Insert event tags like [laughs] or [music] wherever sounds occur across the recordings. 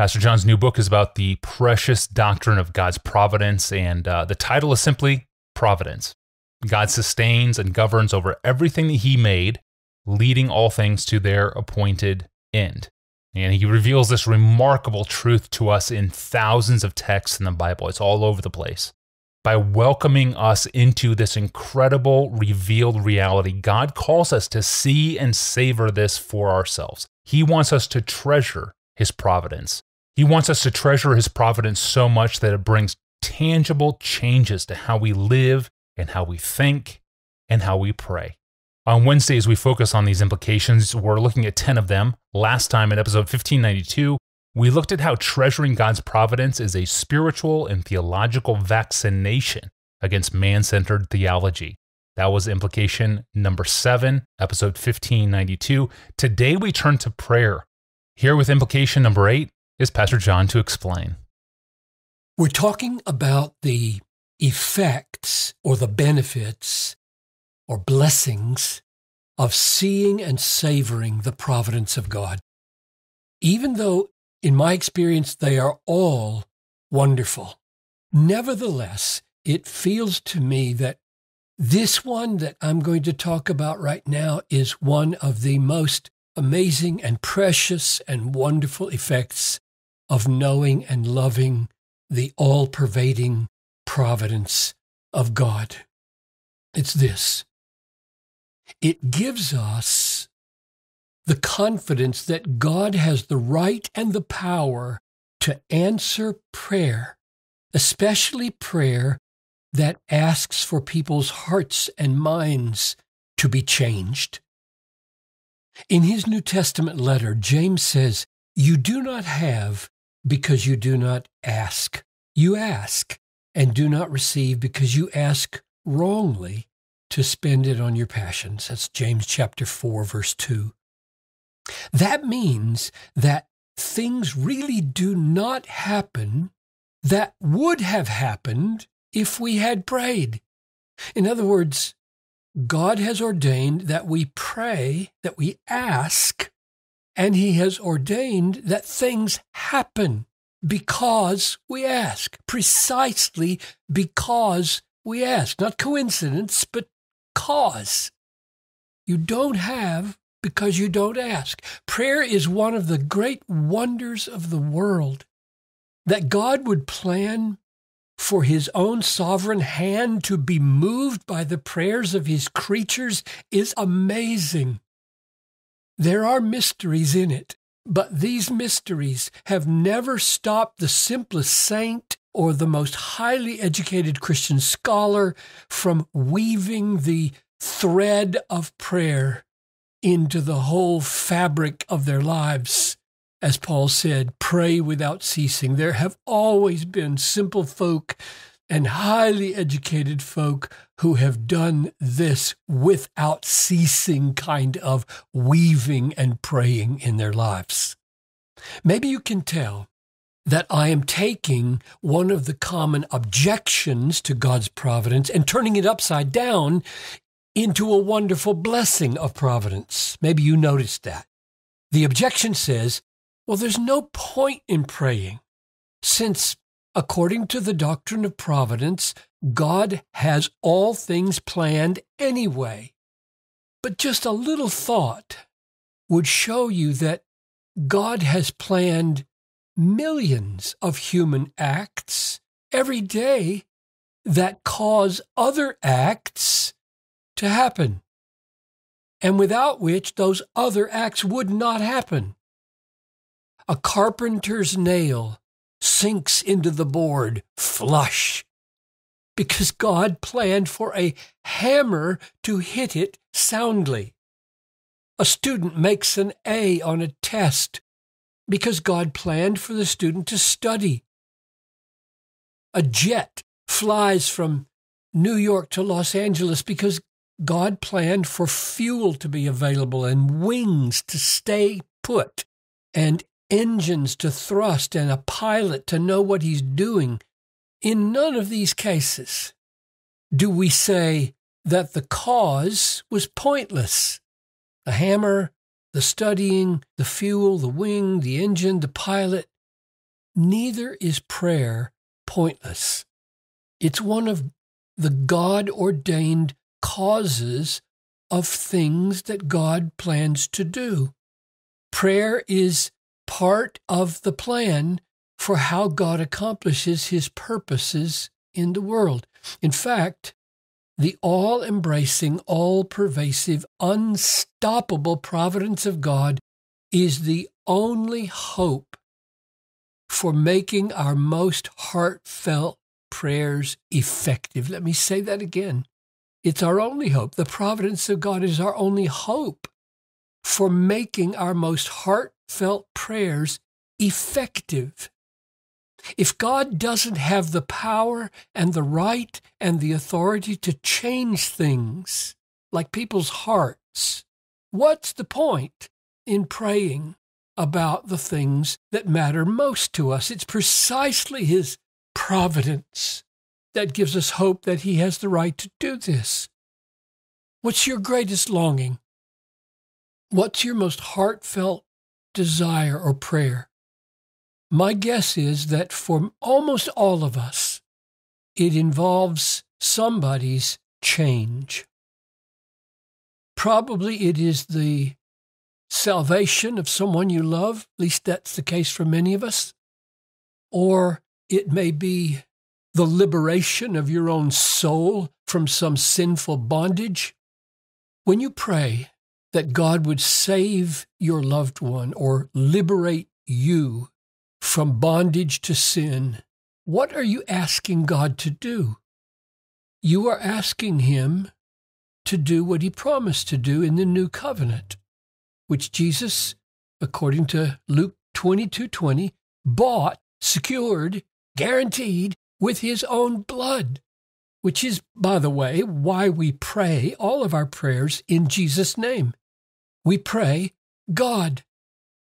Pastor John's new book is about the precious doctrine of God's providence, and uh, the title is simply Providence. God sustains and governs over everything that He made, leading all things to their appointed end. And He reveals this remarkable truth to us in thousands of texts in the Bible. It's all over the place. By welcoming us into this incredible revealed reality, God calls us to see and savor this for ourselves. He wants us to treasure His providence. He wants us to treasure His providence so much that it brings tangible changes to how we live and how we think and how we pray. On Wednesdays, we focus on these implications. We're looking at 10 of them. Last time in episode 1592, we looked at how treasuring God's providence is a spiritual and theological vaccination against man centered theology. That was implication number seven, episode 1592. Today we turn to prayer. Here with implication number eight is Pastor John to explain. We're talking about the effects or the benefits or blessings of seeing and savoring the providence of God. Even though, in my experience, they are all wonderful, nevertheless, it feels to me that this one that I'm going to talk about right now is one of the most amazing and precious and wonderful effects of knowing and loving the all pervading providence of God. It's this it gives us the confidence that God has the right and the power to answer prayer, especially prayer that asks for people's hearts and minds to be changed. In his New Testament letter, James says, You do not have because you do not ask. You ask and do not receive because you ask wrongly to spend it on your passions. That's James chapter 4, verse 2. That means that things really do not happen that would have happened if we had prayed. In other words, God has ordained that we pray, that we ask, and He has ordained that things happen because we ask, precisely because we ask. Not coincidence, but cause. You don't have because you don't ask. Prayer is one of the great wonders of the world. That God would plan for his own sovereign hand to be moved by the prayers of his creatures is amazing. There are mysteries in it, but these mysteries have never stopped the simplest saint or the most highly educated Christian scholar from weaving the thread of prayer into the whole fabric of their lives. As Paul said, pray without ceasing. There have always been simple folk and highly educated folk who have done this without ceasing kind of weaving and praying in their lives. Maybe you can tell that I am taking one of the common objections to God's providence and turning it upside down into a wonderful blessing of providence. Maybe you noticed that. The objection says, well, there's no point in praying since, according to the doctrine of providence, God has all things planned anyway. But just a little thought would show you that God has planned millions of human acts every day that cause other acts to happen, and without which those other acts would not happen. A carpenter's nail sinks into the board flush because God planned for a hammer to hit it soundly. A student makes an A on a test because God planned for the student to study. A jet flies from New York to Los Angeles because God planned for fuel to be available and wings to stay put and engines to thrust and a pilot to know what he's doing. In none of these cases do we say that the cause was pointless. The hammer, the studying, the fuel, the wing, the engine, the pilot, neither is prayer pointless. It's one of the God ordained causes of things that God plans to do. Prayer is part of the plan for how God accomplishes his purposes in the world. In fact, the all embracing, all pervasive, unstoppable providence of God is the only hope for making our most heartfelt prayers effective. Let me say that again. It's our only hope. The providence of God is our only hope for making our most heartfelt prayers effective. If God doesn't have the power and the right and the authority to change things like people's hearts, what's the point in praying about the things that matter most to us? It's precisely His providence that gives us hope that He has the right to do this. What's your greatest longing? What's your most heartfelt desire or prayer? My guess is that for almost all of us, it involves somebody's change. Probably it is the salvation of someone you love, at least that's the case for many of us, or it may be the liberation of your own soul from some sinful bondage. When you pray that God would save your loved one or liberate you from bondage to sin, what are you asking God to do? You are asking Him to do what He promised to do in the new covenant, which Jesus, according to Luke 22 20, bought, secured, guaranteed with his own blood, which is, by the way, why we pray all of our prayers in Jesus' name. We pray, God,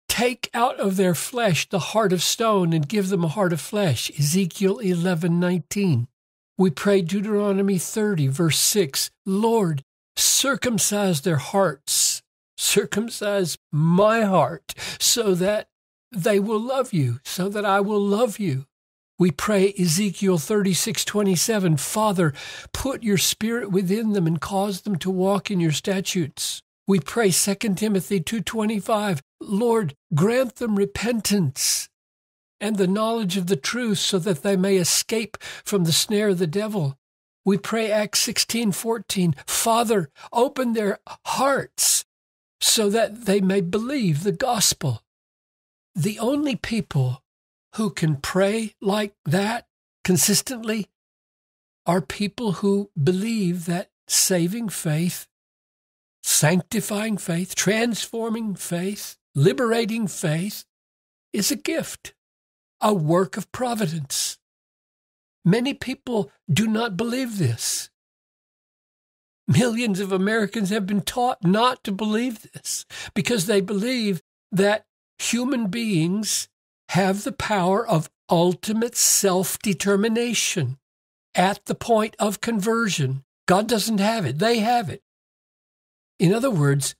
take out of their flesh the heart of stone and give them a heart of flesh. Ezekiel 11 19. We pray Deuteronomy 30, verse 6. Lord, circumcise their hearts, circumcise my heart, so that they will love you, so that I will love you. We pray Ezekiel 36, 27, Father, put your spirit within them and cause them to walk in your statutes. We pray 2 Timothy 2:25, Lord, grant them repentance and the knowledge of the truth so that they may escape from the snare of the devil. We pray Acts 16:14, Father, open their hearts so that they may believe the gospel. The only people who can pray like that consistently are people who believe that saving faith, sanctifying faith, transforming faith, liberating faith is a gift, a work of providence. Many people do not believe this. Millions of Americans have been taught not to believe this because they believe that human beings have the power of ultimate self determination at the point of conversion. God doesn't have it, they have it. In other words,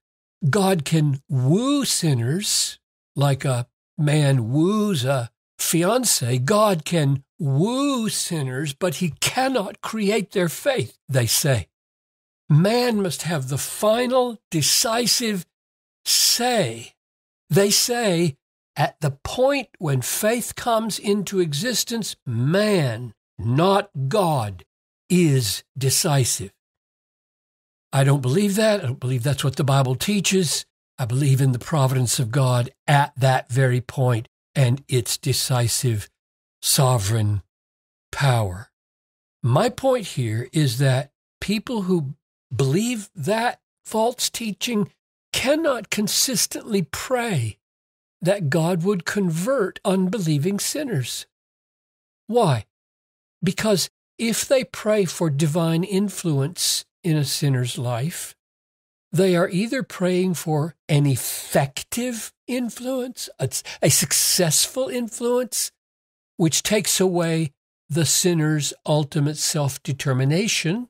God can woo sinners like a man woos a fiance. God can woo sinners, but he cannot create their faith, they say. Man must have the final, decisive say. They say at the point when faith comes into existence, man, not God, is decisive. I don't believe that. I don't believe that's what the Bible teaches. I believe in the providence of God at that very point and its decisive sovereign power. My point here is that people who believe that false teaching cannot consistently pray that God would convert unbelieving sinners. Why? Because if they pray for divine influence in a sinner's life, they are either praying for an effective influence, a, a successful influence, which takes away the sinner's ultimate self determination,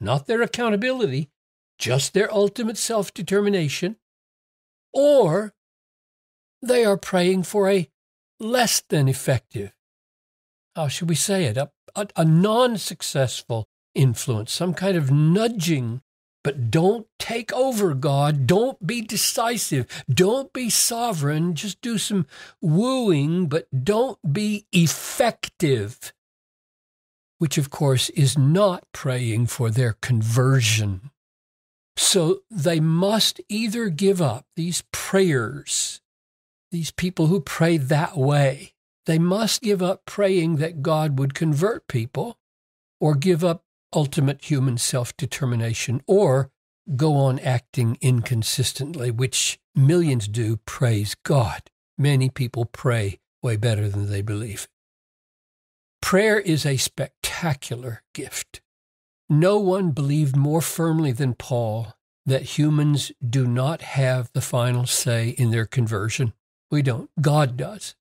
not their accountability, just their ultimate self determination, or they are praying for a less than effective. How should we say it? A, a, a non successful influence, some kind of nudging. But don't take over, God. Don't be decisive. Don't be sovereign. Just do some wooing, but don't be effective. Which, of course, is not praying for their conversion. So they must either give up these prayers, these people who pray that way, they must give up praying that God would convert people or give up ultimate human self determination or go on acting inconsistently, which millions do, praise God. Many people pray way better than they believe. Prayer is a spectacular gift. No one believed more firmly than Paul that humans do not have the final say in their conversion. We don't. God does.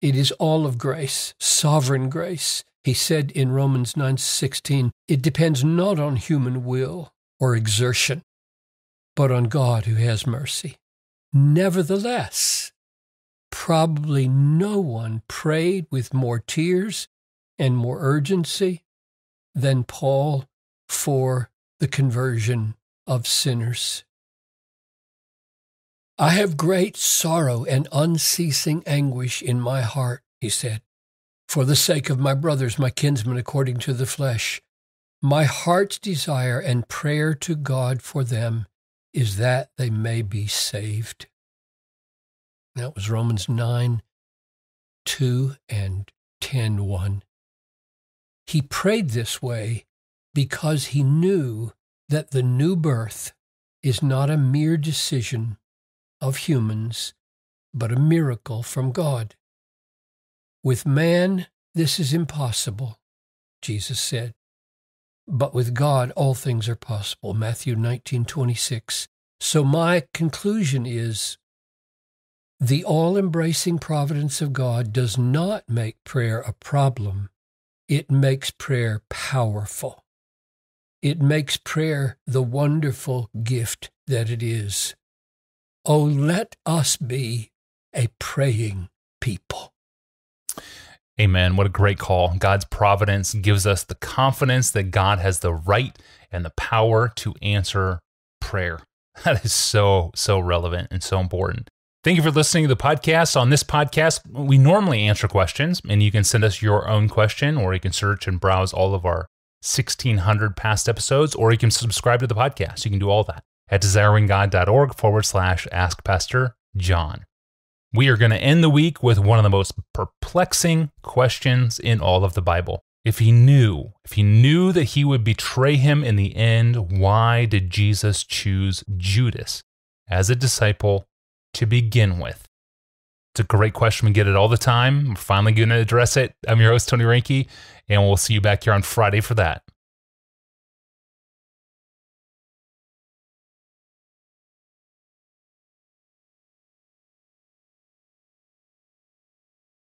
It is all of grace, sovereign grace. He said in Romans 9:16, it depends not on human will or exertion, but on God who has mercy. Nevertheless, probably no one prayed with more tears and more urgency than Paul for the conversion of sinners. I have great sorrow and unceasing anguish in my heart, he said, for the sake of my brothers, my kinsmen, according to the flesh. My heart's desire and prayer to God for them is that they may be saved. That was Romans 9 2 and 10 1. He prayed this way because he knew that the new birth is not a mere decision of humans, but a miracle from God. With man, this is impossible, Jesus said. But with God, all things are possible. Matthew 19 26. So my conclusion is the all embracing providence of God does not make prayer a problem, it makes prayer powerful. It makes prayer the wonderful gift that it is. Oh, let us be a praying people. Amen. What a great call. God's providence gives us the confidence that God has the right and the power to answer prayer. [laughs] That is so, so relevant and so important. Thank you for listening to the podcast. On this podcast, we normally answer questions, and you can send us your own question, or you can search and browse all of our 1600 past episodes, or you can subscribe to the podcast. You can do all that at desiringgod.org forward slash ask Pastor John. We are going to end the week with one of the most perplexing questions in all of the Bible. If he knew, if he knew that he would betray him in the end, why did Jesus choose Judas as a disciple to begin with? It's a great question. We get it all the time. We're finally going to address it. I'm your host, Tony Reinke, and we'll see you back here on Friday for that.